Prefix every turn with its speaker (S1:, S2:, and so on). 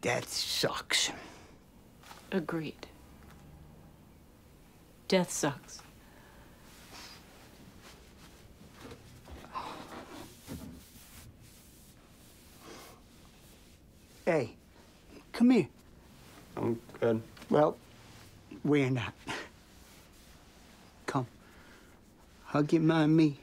S1: Death sucks.
S2: Agreed. Death sucks.
S1: Hey, come here.
S3: I'm good.
S1: Well, we're not. Come. Hug your me